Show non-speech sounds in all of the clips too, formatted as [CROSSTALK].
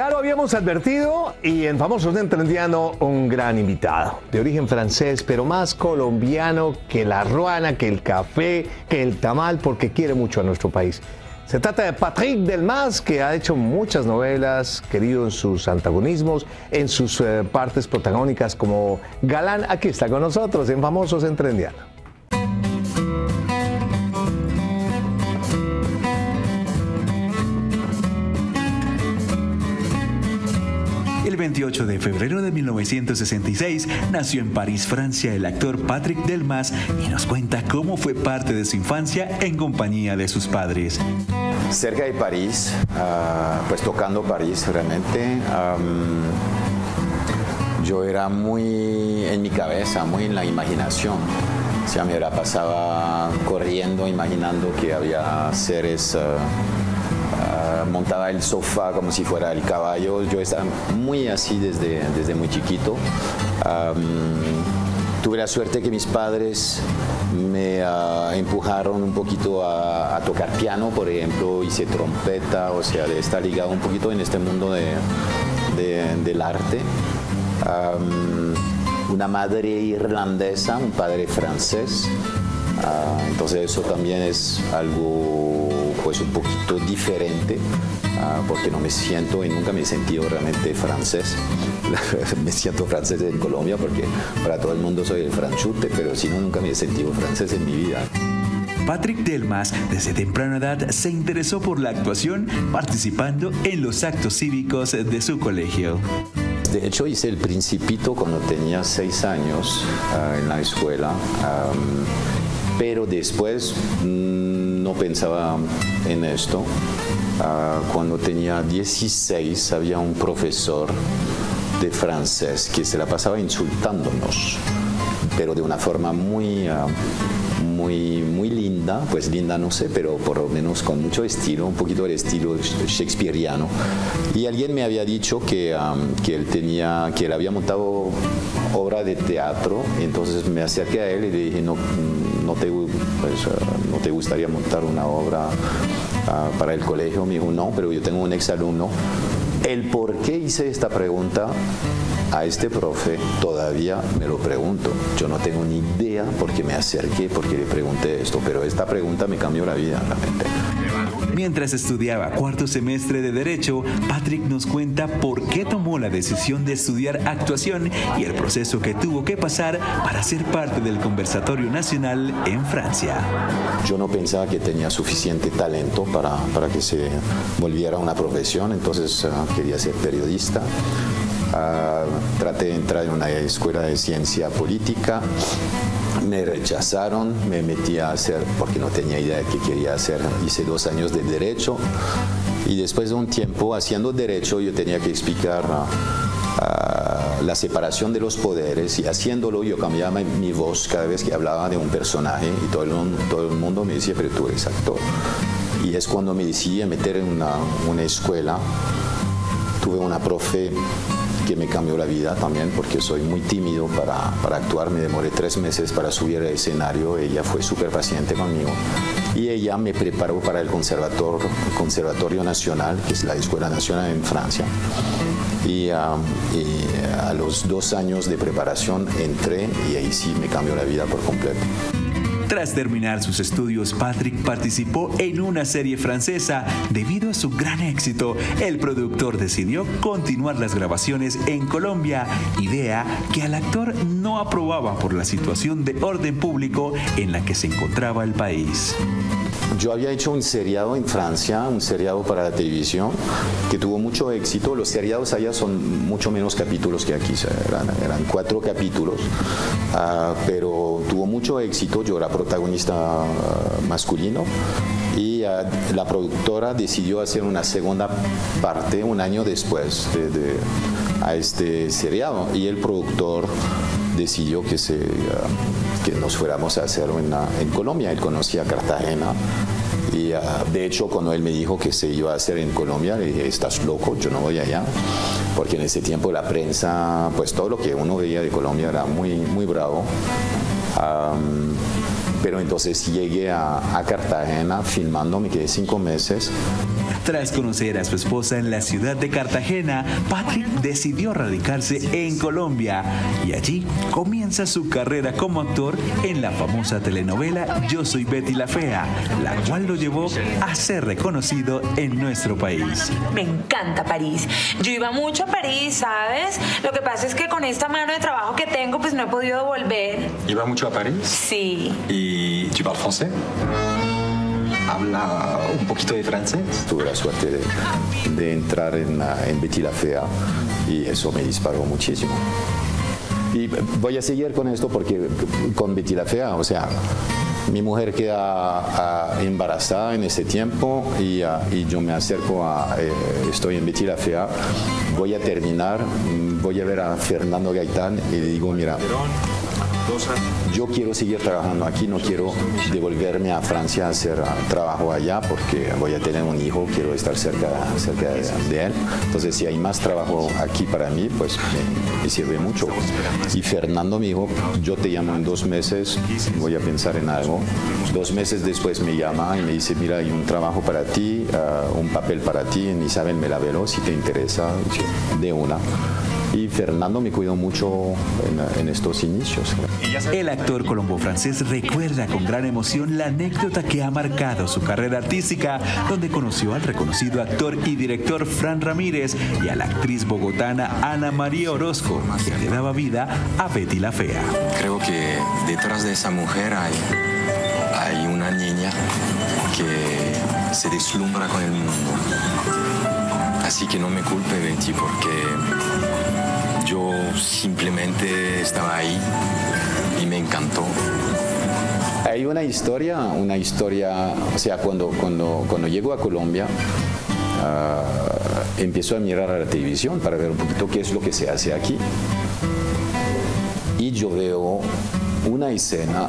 Ya lo habíamos advertido y en Famosos de Entrendiano un gran invitado, de origen francés, pero más colombiano que la ruana, que el café, que el tamal, porque quiere mucho a nuestro país. Se trata de Patrick Delmas, que ha hecho muchas novelas, querido en sus antagonismos, en sus eh, partes protagónicas como galán. Aquí está con nosotros en Famosos Entrendiano. 28 de febrero de 1966 nació en París, Francia, el actor Patrick Delmas y nos cuenta cómo fue parte de su infancia en compañía de sus padres. Cerca de París, ah, pues tocando París realmente. yo era muy en mi cabeza, muy en la imaginación. O sea, me la pasaba corriendo, imaginando que había seres... Ah, montaba el sofá como si fuera el caballo. Yo estaba muy así desde, desde muy chiquito. tuve la suerte que mis padres me ah, empujaron un poquito a, tocar piano, por ejemplo, hice trompeta, o sea, estar ligado un poquito en este mundo de, del arte. una madre irlandesa, un padre francés. Ah, entonces eso también es algo pues un poquito diferente ah, porque no me siento y nunca me he sentido realmente francés. [LAUGHS] me siento francés en Colombia porque para todo el mundo soy el franchute, pero si no, nunca me he sentido francés en mi vida. Patrick Delmas, desde temprana edad, se interesó por la actuación participando en los actos cívicos de su colegio. De hecho, hice el Principito cuando tenía seis años ah, en la escuela, pero después mm, no pensaba en esto. Ah, cuando tenía 16 había un profesor de francés que se la pasaba insultándonos, pero de una forma muy, ah, muy, muy linda, pues linda no sé, pero por lo menos con mucho estilo, un poquito del estilo shakespeariano. Y alguien me había dicho que, ah, que él tenía, que él había montado obra de teatro, entonces me acerqué a él y le dije, no, no, te, pues, ¿no te gustaría montar una obra uh, para el colegio? Me dijo, no, pero yo tengo un exalumno. El por qué hice esta pregunta a este profe todavía me lo pregunto. Yo no tengo ni idea por qué me acerqué, por qué le pregunté esto, pero esta pregunta me cambió la vida realmente. Mientras estudiaba cuarto semestre de Derecho, Patrick nos cuenta por qué tomó la decisión de estudiar actuación y el proceso que tuvo que pasar para ser parte del conversatorio nacional en Francia. Yo no pensaba que tenía suficiente talento para, para que se volviera una profesión, entonces ah, quería ser periodista. Ah, traté de entrar en una escuela de ciencia política me rechazaron, me metí a hacer, porque no tenía idea de qué quería hacer, hice dos años de derecho y después de un tiempo haciendo derecho yo tenía que explicar la separación de los poderes y haciéndolo yo cambiaba mi voz cada vez que hablaba de un personaje y todo el, todo el mundo me decía, pero tú eres actor. Y es cuando me decidí a meter en una, una escuela, tuve una profe que me cambió la vida también porque soy muy tímido para, para actuar. Me demoré tres meses para subir al escenario. Ella fue súper paciente conmigo y ella me preparó para el conservatorio, conservatorio Nacional, que es la Escuela Nacional en Francia. Y, um, y a los dos años de preparación entré y ahí sí me cambió la vida por completo. Tras terminar sus estudios, Patrick participó en una serie francesa. Debido a su gran éxito, el productor decidió continuar las grabaciones en Colombia, idea que al actor no aprobaba por la situación de orden público en la que se encontraba el país. Yo había hecho un seriado en Francia, un seriado para la televisión, que tuvo mucho éxito. Los seriados allá son mucho menos capítulos que aquí, eran, cuatro capítulos, ah, pero tuvo mucho éxito. Yo era protagonista ah, masculino y ah, la productora decidió hacer una segunda parte un año después de, a este seriado y el productor decidió que, se, que nos fuéramos a hacerlo en, Colombia. Él conocía Cartagena y de hecho, cuando él me dijo que se iba a hacer en Colombia, le dije, estás loco, yo no voy allá. Porque en ese tiempo la prensa, pues todo lo que uno veía de Colombia era muy, muy bravo. Pero entonces llegué a, a Cartagena filmando, me quedé cinco meses Tras conocer a su esposa en la ciudad de Cartagena, Patrick decidió radicarse en Colombia y allí comienza su carrera como actor en la famosa telenovela Yo soy Betty la Fea, la cual lo llevó a ser reconocido en nuestro país. Me encanta París. Yo iba mucho a París, ¿sabes? Lo que pasa es que con esta mano de trabajo que tengo, pues no he podido volver. ¿Iba mucho a París? Sí. ¿Y tu parles francés? ¿Habla un poquito de francés? Tuve la suerte de, de entrar en, en Betty la Fea y eso me disparó muchísimo. Y voy a seguir con esto porque con Betty la Fea, o sea, mi mujer queda ah, embarazada en ese tiempo y, ah, y yo me acerco a, eh, estoy en Betty la Fea, voy a terminar, voy a ver a Fernando Gaitán y le digo, mira, yo quiero seguir trabajando aquí, no quiero devolverme a Francia a hacer trabajo allá porque voy a tener un hijo, quiero estar cerca, cerca de, él. Entonces, si hay más trabajo aquí para mí, pues me, sirve mucho. Y Fernando me dijo, yo te llamo en dos meses, voy a pensar en algo. Dos meses después me llama y me dice, mira, hay un trabajo para ti, ah, un papel para ti en Isabel Melavero, si te interesa, de una. Y Fernando me cuidó mucho en, en estos inicios. El actor colombo-francés recuerda con gran emoción la anécdota que ha marcado su carrera artística, donde conoció al reconocido actor y director Fran Ramírez y a la actriz bogotana Ana María Orozco, que le daba vida a Betty la Fea. Creo que detrás de esa mujer hay, hay una niña que se deslumbra con el mundo. Así que no me culpe, Betty, porque simplemente estaba ahí y me encantó. Hay una historia, una historia, o sea, cuando, cuando, cuando llego a Colombia, uh, empiezo a mirar a la televisión para ver un poquito qué es lo que se hace aquí. Y yo veo una escena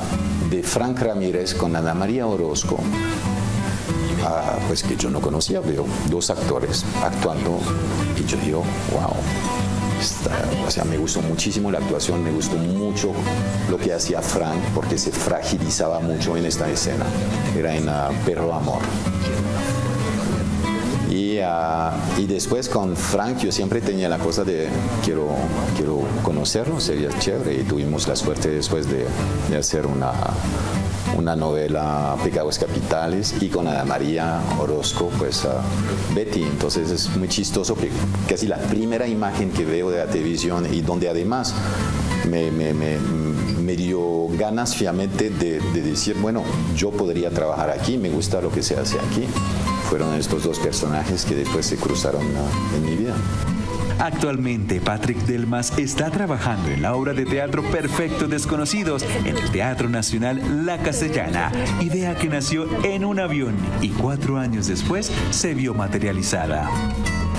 de Frank Ramírez con Ana María Orozco, uh, pues que yo no conocía, veo dos actores actuando y yo digo, wow, o sea, me gustó muchísimo la actuación, me gustó mucho lo que hacía Frank, porque se fragilizaba mucho en esta escena. Era en Perro Amor. Y, uh, y, después con Frank yo siempre tenía la cosa de quiero, quiero conocerlo, sería chévere. Y tuvimos la suerte después de, de hacer una, una novela Pecados Capitales y con Ana María Orozco, pues uh, Betty. Entonces es muy chistoso que casi la primera imagen que veo de la televisión y donde además me, me, me, dio ganas fiamente de, de, decir, bueno, yo podría trabajar aquí, me gusta lo que se hace aquí. Fueron estos dos personajes que después se cruzaron uh, en mi vida. Actualmente, Patrick Delmas está trabajando en la obra de teatro Perfectos Desconocidos en el Teatro Nacional La Castellana, idea que nació en un avión y cuatro años después se vio materializada.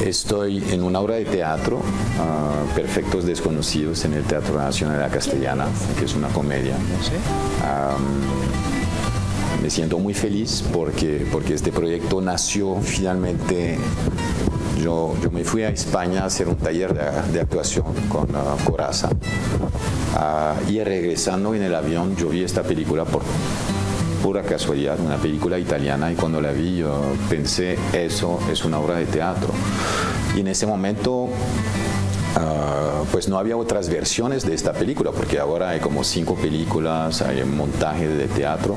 Estoy en una obra de teatro, uh, Perfectos Desconocidos, en el Teatro Nacional de la Castellana, que es una comedia. Um, me siento muy feliz porque, porque este proyecto nació finalmente. Yo, yo, me fui a España a hacer un taller de, de actuación con uh, Coraza. Uh, y regresando en el avión yo vi esta película por pura casualidad, una película italiana y cuando la vi yo pensé eso es una obra de teatro y en ese momento Uh, pues no había otras versiones de esta película, porque ahora hay como cinco películas, hay montaje de teatro.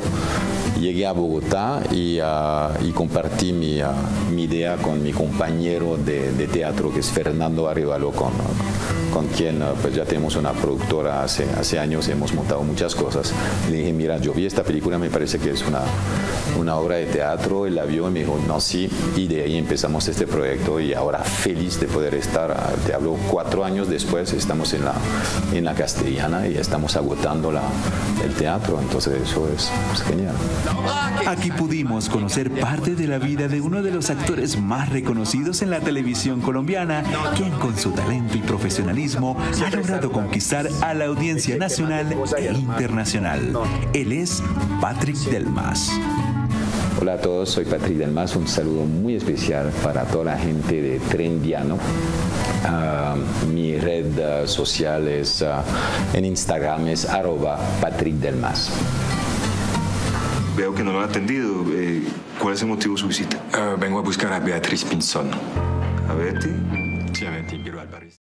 Llegué a Bogotá y, y compartí mi, uh, mi, idea con mi compañero de, de, teatro, que es Fernando Arevalo, con, con quien pues ya tenemos una productora hace, hace años, hemos montado muchas cosas. Le dije, mira, yo vi esta película, me parece que es una, una obra de teatro, él la vio y me dijo, no, sí, y de ahí empezamos este proyecto y ahora feliz de poder estar, te hablo cuatro años después, estamos en la, en la castellana y estamos agotando la, el teatro, entonces eso es, es genial. Aquí pudimos conocer parte de la vida de uno de los actores más reconocidos en la televisión colombiana, quien con su talento y profesionalismo ha logrado conquistar a la audiencia nacional e internacional. Él es Patrick Delmas. Hola a todos, soy Patrick Delmas, un saludo muy especial para toda la gente de Trendiano. Uh, mi red uh, social es uh, en Instagram es arroba Patrick Delmas. Veo que no lo han atendido. Eh, ¿Cuál ¿Cuál es el motivo de su visita? Vengo a buscar a Beatriz Pinzón. A Betty. Sí, a Betty, quiero al París.